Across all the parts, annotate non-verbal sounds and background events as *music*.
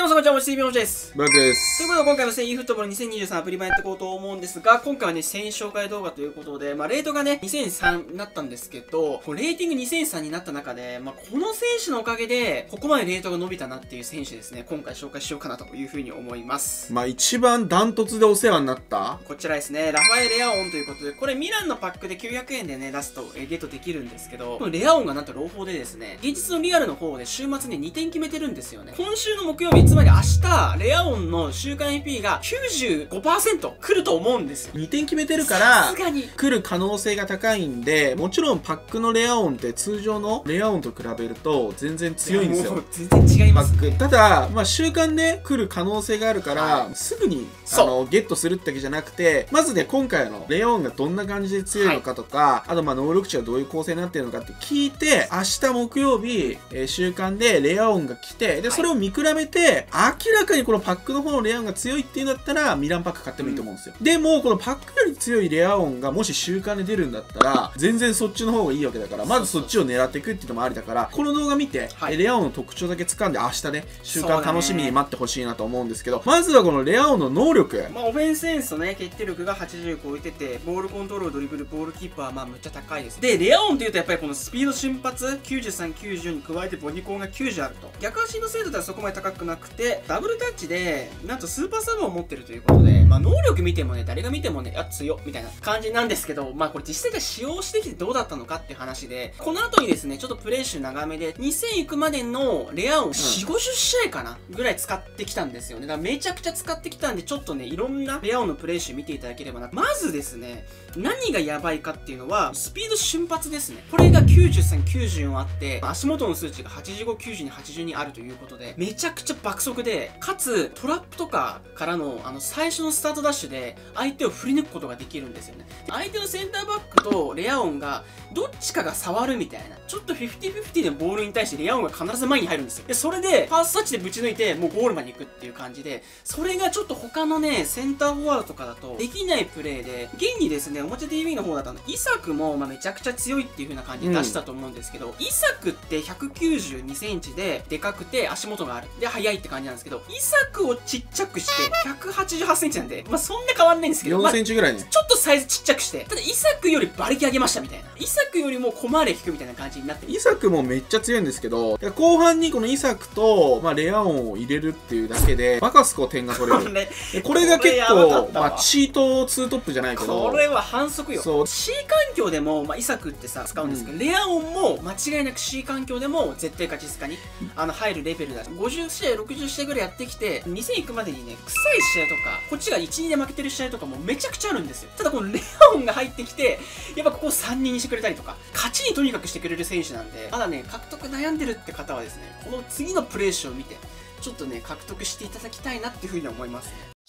どうもこんにちは、もちもちです。ブラックです。ということで、今回も eFootball2023アプリ版やっていこうと思うんですが、今回はね、1000紹介動画ということで、まあ、レートがね、2003になったんですけど、こレーティング2003になった中で、まあ、この選手のおかげで、ここまでレートが伸びたなっていう選手ですね、今回紹介しようかなというふうに思います。まあ、一番ダントツでお世話になった？こちらですね、ラファエルレアオンということで、これミランのパックで900円でね、出すと、えゲットできるんですけど、このレアオンがなんと朗報でですね、現実のリアルの方で週末に2点決めてるんですよね。今週の木曜日、つまり明日、レアオンの週間 EP が95%来ると思うんですよ。2点決めてるから、来る可能性が高いんで、もちろんパックのレアオンって通常のレアオンと比べると全然強いんですよ。全然違います、ね、ただ、まあ、週間で来る可能性があるから、はい、すぐにあのゲットするってわけじゃなくて、まずね、今回のレアオンがどんな感じで強いのかとか、はい、あとまあ能力値はどういう構成になってるのかって聞いて、明日木曜日、えー、週間でレアオンが来て、で、それを見比べて、明らかにこのパックの方のレアオンが強いっていうんだったら、ミランパック買ってもいいと思うんですよ。うん、でも、このパックより強いレアオンがもし週間で出るんだったら、全然そっちの方がいいわけだから、まずそっちを狙っていくっていうのもありだから、この動画見て、はい、レアオンの特徴だけ掴んで明日ね、週間楽しみに待ってほしいなと思うんですけど、まずはこのレア音の能力。まあ、オフェンスセンスとね、決定力が80超えてて、ボールコントロール、ドリブル、ボールキーパーはまあむっちゃ高いです。で、レア音っていうとやっぱりこのスピード瞬発、93、90に加えてボディコンが90あると。逆足の精度ではそこまで高くなくて、ダブルタッチで、なんとスーパーサブを持ってるということで、まあ、能力見てもね、誰が見てもね、あ、強みたいな感じなんですけど、まあ、これ実際で使用してきてどうだったのかっていう話で、この後にですね、ちょっとプレイ集長めで、2000行くまでのレアを4、50試合かなぐらい使ってきたんですよね。だからめちゃくちゃ使ってきたんで、ちょっとね、いろんなレアオのプレイ集見ていただければな。まずですね、何がやばいかっていうのは、スピード瞬発ですね。これが93、94あって、足元の数値が85、90 82あるということで、めちゃくちゃ爆速で、かつ、トラップとかからの、あの、最初のスタートダッシュで、相手を振り抜くことができるんですよね。相手のセンターバックとレアオンが、どっちかが触るみたいな、ちょっと50-50でボールに対してレアオンが必ず前に入るんですよ。で、それで、ファーストタッチでぶち抜いて、もうゴールまで行くっていう感じで、それがちょっと他のね、センターフォワードとかだと、できないプレーで、現にですね、おもちゃ TV の方だと、イサクも、まあ、めちゃくちゃ強いっていう風な感じで出したと思うんですけど、うん、イサクって192センチで、でかくて足元がある。で、速いって感じなんですけど、イサクをちっちゃくして、188センチなんで、まあ、そんな変わんないんですけど、4センチぐらいね、まあ、ちょっとサイズちっちゃくして、ただイサクより馬力上げましたみたいな。イサクよりも小回り引くみたいな感じになってイサクもめっちゃ強いんですけど、後半にこのイサクと、まあ、レアオンを入れるっていうだけで、バカスコ点が取れる。これが結構、まあ、チート2トップじゃないけど、これは反則よ。そう。C 環境でも、まあ、イサクってさ、使うんですけど、うん、レアオンも間違いなく C 環境でも絶対勝ちスカに、あの、入るレベルだ。50試合、60試合ぐらいやってきて、2000行くまでにね、臭い試合とか、こっちが1、2で負けてる試合とかもめちゃくちゃあるんですよ。ただこのレオンが入ってきて、やっぱここ3人にしてくれたりとか、勝ちにとにかくしてくれる選手なんで、まだね、獲得悩んでるって方はですね、この次のプレー集を見て、ちょっとね、獲得していただきたいなっていうふうに思いますね。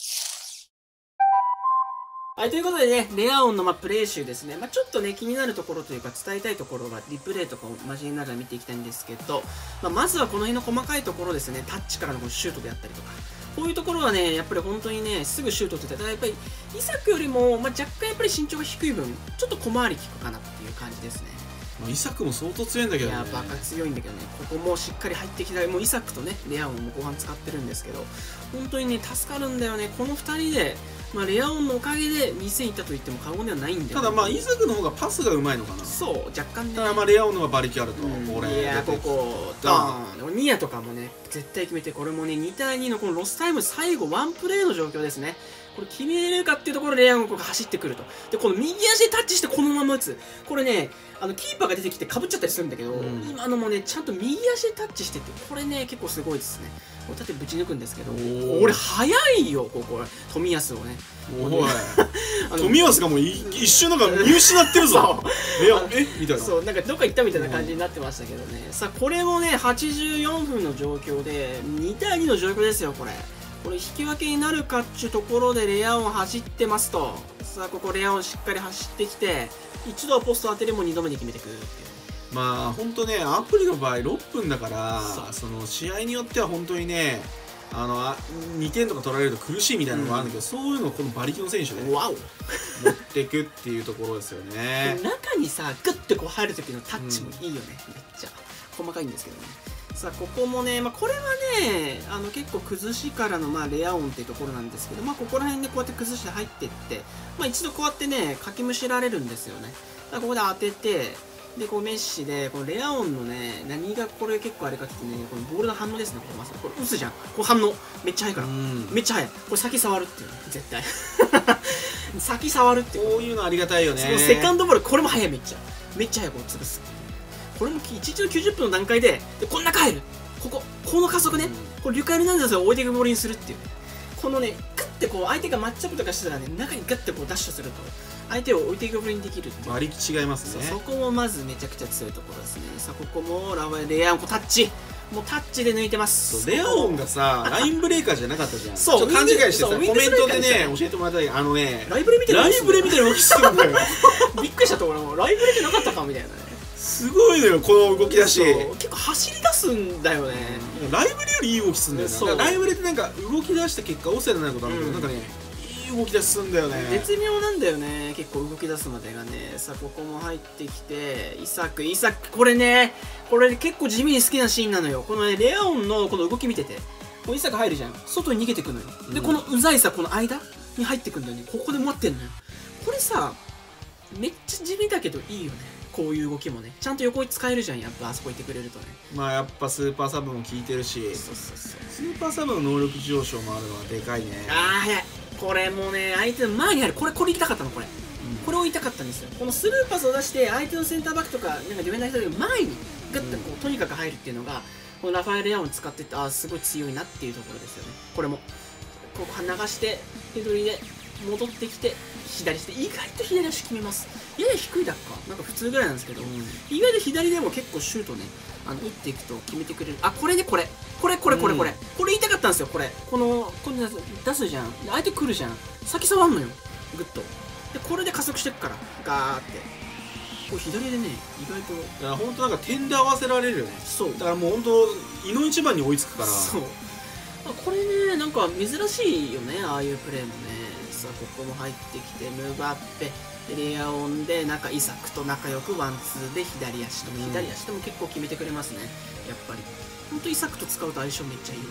はい、ということでね、レアオンのまプレイ集ですね。まあ、ちょっとね、気になるところというか伝えたいところは、リプレイとかを交えながら見ていきたいんですけど、まあ、まずはこの辺の細かいところですね、タッチからのシュートであったりとか、こういうところはね、やっぱり本当にね、すぐシュートって言ったら、やっぱり、イサクよりも、まあ、若干やっぱり身長が低い分、ちょっと小回り効くかなっていう感じですね。まあ、イサクも相当強いんだけどね。いや、バカ強いんだけどね、ここもしっかり入ってきた、もうイサクとね、レアオンも後半使ってるんですけど、本当にね、助かるんだよね、この2人で、まあ、レアオンのおかげで2000行ったと言っても過言ではないんだよ、ただまあイサクの方がパスがうまいのかな。そう若干ね。ただまあレアオンの方が馬力あると、うん、これいやここドーンニアとかもね絶対決めてこれもね2対2のこのロスタイム最後ワンプレーの状況ですね。これ決めれるかっていうところでレアンが走ってくると。で、この右足でタッチしてこのまま打つ。これね、あの、キーパーが出てきてかぶっちゃったりするんだけど、うん、今のもね、ちゃんと右足でタッチしてて、これね、結構すごいですね。これ縦ぶち抜くんですけど、俺速いよ、ここ、富安をね。おい。富 *laughs* 安がもう一瞬なんか見失ってるぞ。え？みたいな。そう、なんかどっか行ったみたいな感じになってましたけどね。さあ、これもね、84分の状況で、2対2の状況ですよ、これ。これ引き分けになるかっちゅうところでレアオン走ってますとさあここレアオンしっかり走ってきて一度はポスト当てでも2度目に決めてくるっていうまあ本当ねアプリの場合6分だからその試合によっては本当にねあの2点とか取られると苦しいみたいなのがあるんだけど、うん、そういうのをこの馬力の選手で、わお。持っていくっていうところですよね。*laughs* 中にさグッてこう入る時のタッチもいいよね、うん、めっちゃ。細かいんですけどね。さあここもね、まあ、これはねあの結構崩しからのまあレア音っていうところなんですけど、まあ、ここら辺でこうやって崩して入っていって、まあ、一度こうやってねかきむしられるんですよね。だからここで当ててでこうメッシでこのレア音のね何がこれ結構あれかってねこのボールの反応ですねこれまさこれ打つじゃん。こう反応。めっちゃ速いから。めっちゃ速い。これ先触るっていう絶対。*laughs* 先触るってこういうのありがたいよね。セカンドボールこれも速いめっちゃ。めっちゃ速いこう潰すこれも1日の90分の段階ででこんな帰る。こここの加速ね、うん、これリュカエルナンデスを置いていくボールにするっていう。このねグッてこう相手がマッチアップとかしてたらね中にガッてこうダッシュすると相手を置いていくボールにできる割り違いますね。そこもまずめちゃくちゃ強いところですね。さあここもラレアンコタッチ。もうタッチで抜いてます。レオンがさラインブレーカーじゃなかったじゃん。そう勘違いしてさコメントでね教えてもらったけどあのねライブレ見てライブレ見てる動きするんだよ。びっくりしたところ。もライブレじゃなかったかみたいなね。すごいのよこの動きだし。結構走り出すんだよね、ライブレよりいい動きするんだよな。ライブレってなんか動き出した結果オセのないことあるけど、うん、なんかね動き出すんだよね。絶妙なんだよね。結構動き出すまでがね。さあここも入ってきてイサク。イサクこれね。これ結構地味に好きなシーンなのよ。このねレアオンのこの動き見てて。こうイサク入るじゃん。外に逃げてくのよ、うん、でこのうざいさこの間に入ってくんだよね。ここで待ってんのよ。これさめっちゃ地味だけどいいよね。こういう動きもね。ちゃんと横に使えるじゃん。やっぱあそこ行ってくれるとね。まあやっぱスーパーサブも効いてるし。そうそうそうスーパーサブの能力上昇もあるのはでかいね。ああ早いこれもね相手の前にあるこれこれ行きたかったのこれ、うん、これを言いたかったんですよ。このスルーパスを出して相手のセンターバックとかなんかディフェンダー人より前にグッとこう、うん、とにかく入るっていうのがこのラファエル・ヤンを使ってってああすごい強いなっていうところですよね。これも。ここ流して手取りで戻ってきて左して意外と左足決めます。やや低いだっかなんか普通ぐらいなんですけど、うん、意外と左でも結構シュートねあの打っていくと決めてくれる。あこれでこれ。これこれこれこれ、うん、これ言いたかったんですよこれ。このこれ出すじゃん。相手来るじゃん。先触んのよグッと。でこれで加速していくからガーって。これ左でね意外と。いや本当なんか点で合わせられるよね。そう。だからもう本当いの一番に追いつくから。そう。これねなんか珍しいよねああいうプレーもねさあここも入ってきてムバッペレアオンで中イサクと仲良くワンツーで左足と、左足でも結構決めてくれますね。やっぱり。ほんとイサクと使うと相性めっちゃいいわ。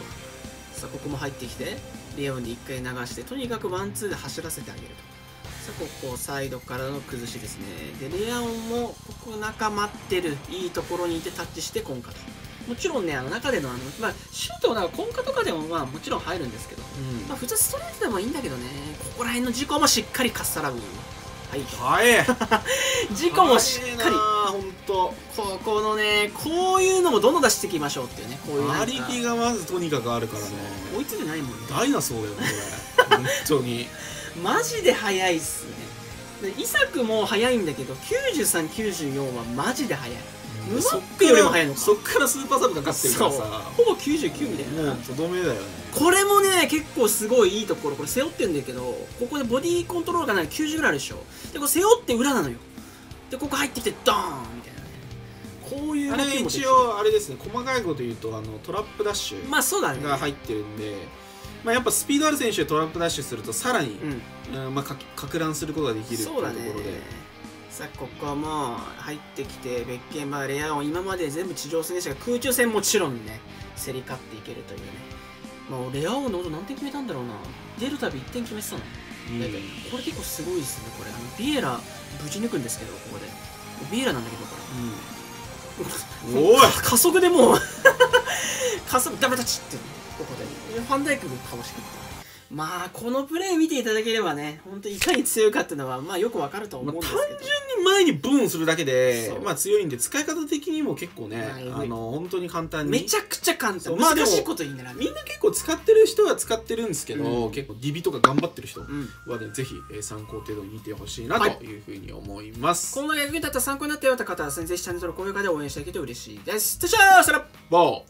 さあここも入ってきてレアオンで1回流してとにかくワンツーで走らせてあげると。さあここサイドからの崩しですね。でレアオンもここ中待ってるいいところにいてタッチして今回もちろんね、あの中でのあの、まあ、シュートなんか根下とかでもまあもちろん入るんですけど、うん、まあ普通ストレートでもいいんだけどね、ここら辺の事故もしっかりかっさらう。はい。はい。*laughs* 事故もしっかり。本当。ここのね、こういうのもどんどん出していきましょうっていうね。こういう馬力がまずとにかくあるからね。追いついてないもんね。ダイナソーだよね、これ。*laughs* 本当に。マジで速いっすね。で、イサクも速いんだけど、93、94はマジで速い。ムサックよりも早いのかそっからスーパーサブが勝ってるからさ。ほぼ99みたいな。もうとどめだよね。これもね結構すごいいいところ。これ背負ってんだけどここでボディコントロールがない90ぐらいあるでしょ。でこれ背負って裏なのよ。でここ入ってきてドーンみたいなね。こういうあれ一応あれですね。細かいこと言うとあのトラップダッシュまあそうだね。が入ってるんで、まあ、やっぱスピードある選手でトラップダッシュするとさらに、うん。うんまあ、かか乱することができるっていうところでさあここも入ってきて別件まあレアを今まで全部地上戦でしたが空中戦もちろんね競り勝っていけるというね。まあレア王の音何点決めたんだろうな。出るたび1点決めてたの、うん、これ結構すごいですねこれ。あのビエラぶち抜くんですけどここで。ビエラなんだけどこれ、うん、*laughs* おい。加速でもう *laughs* 加速ダメタッチって。ここで。ファンダイクがかわしてくったまあ、このプレー見ていただければね、本当いかに強いかっていうのは、まあよくわかると思うんですけど、まあ、単純に前にブーンするだけで、まあ強いんで、使い方的にも結構ね、あの、本当に簡単に。めちゃくちゃ簡単。まあ難しいこと言いなら、みんな結構使ってる人は使ってるんですけど、うん、結構ディビとか頑張ってる人はね、うん、ぜひ、え参考程度に見てほしいなとい。うふうに思います。はい、この役に立った参考になったような方は、ぜひチャンネル登録、高評価で応援してあげて嬉しいです。そしたら、ボー